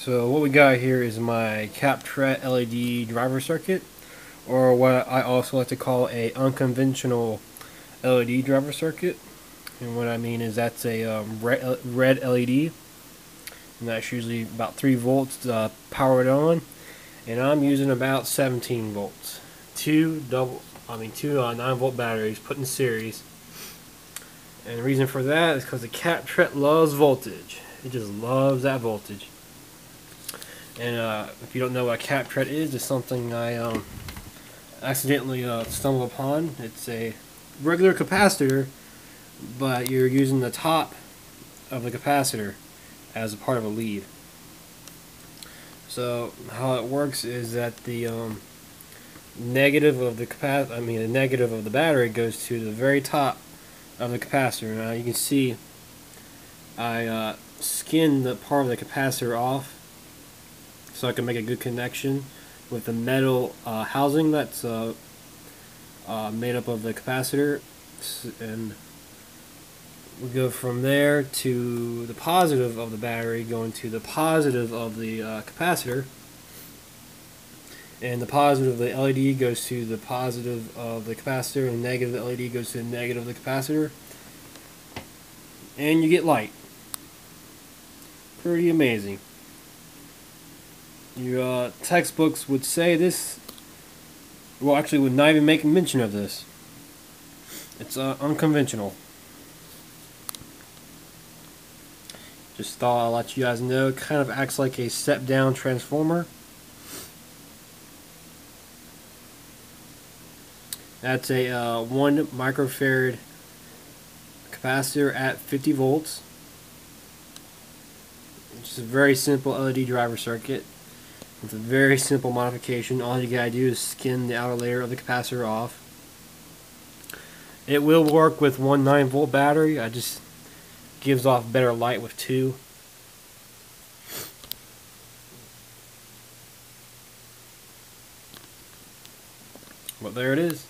So what we got here is my CapTret LED driver circuit, or what I also like to call a unconventional LED driver circuit. And what I mean is that's a um, red, red LED, and that's usually about 3 volts uh, powered on. And I'm using about 17 volts. Two double, I mean two uh, 9 volt batteries put in series. And the reason for that is because the CapTret loves voltage. It just loves that voltage. And uh, if you don't know what a CapTret is, it's something I um, accidentally uh, stumbled upon. It's a regular capacitor, but you're using the top of the capacitor as a part of a lead. So how it works is that the um, negative of the capac I mean the negative of the battery goes to the very top of the capacitor. Now you can see I uh, skinned the part of the capacitor off so I can make a good connection with the metal uh, housing that's uh, uh, made up of the capacitor. And we go from there to the positive of the battery going to the positive of the uh, capacitor. And the positive of the LED goes to the positive of the capacitor and the negative of the LED goes to the negative of the capacitor. And you get light. Pretty amazing your uh, textbooks would say this well actually would not even make mention of this. It's uh, unconventional. Just thought I'll let you guys know it kind of acts like a step down transformer. That's a uh, 1 microfarad capacitor at 50 volts. Just a very simple LED driver circuit it's a very simple modification. All you gotta do is skin the outer layer of the capacitor off. It will work with one 9 volt battery. I just gives off better light with two. But there it is.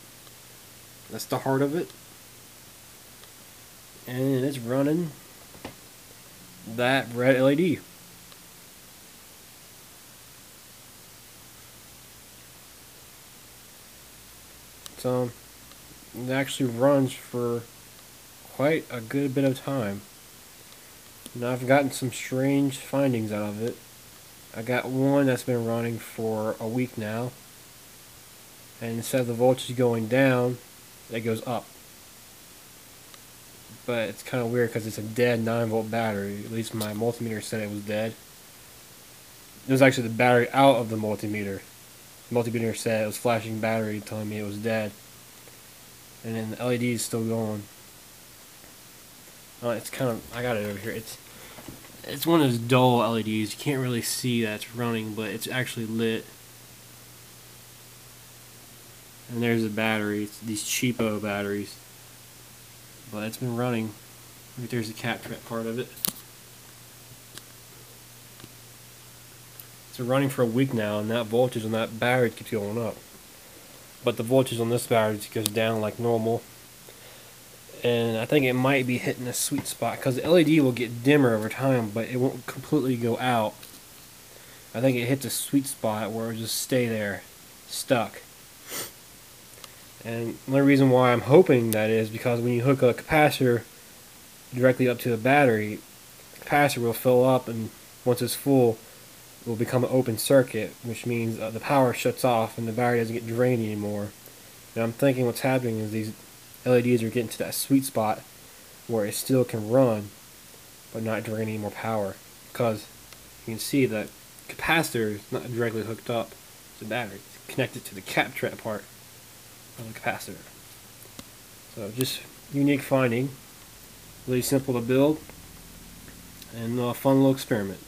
That's the heart of it. And it's running that red LED. Um, it actually runs for quite a good bit of time. Now I've gotten some strange findings out of it. I got one that's been running for a week now. And instead of the voltage going down, it goes up. But it's kind of weird because it's a dead 9 volt battery. At least my multimeter said it was dead. It was actually the battery out of the multimeter multimeter said it was flashing battery telling me it was dead. And then the LED is still going. Oh, it's kind of, I got it over here. It's it's one of those dull LEDs. You can't really see that it's running, but it's actually lit. And there's the battery. It's these cheapo batteries. But it's been running. Look, there's the CapTret part of it. Been running for a week now, and that voltage on that battery keeps going up. But the voltage on this battery goes down like normal. And I think it might be hitting a sweet spot, because the LED will get dimmer over time, but it won't completely go out. I think it hits a sweet spot where it'll just stay there, stuck. And the reason why I'm hoping that is because when you hook a capacitor directly up to the battery, the capacitor will fill up, and once it's full, will become an open circuit, which means uh, the power shuts off and the battery doesn't get drained anymore. And I'm thinking what's happening is these LEDs are getting to that sweet spot where it still can run, but not drain any more power. Because you can see that capacitor is not directly hooked up to the battery. It's connected to the cap trap part of the capacitor. So just unique finding, really simple to build, and a fun little experiment.